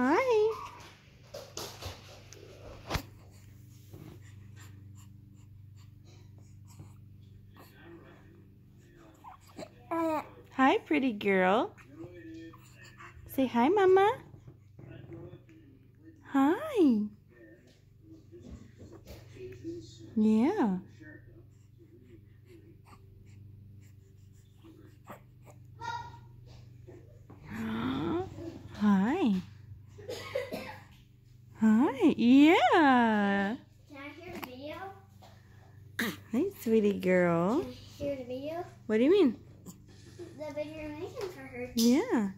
Hi. Hi, pretty girl. Say hi, Mama. Hi. Yeah. Hi. Hi. Yeah. can I hear the video? Hi, sweetie girl. Hear the video? What do you mean? The video you're making for her. Yeah.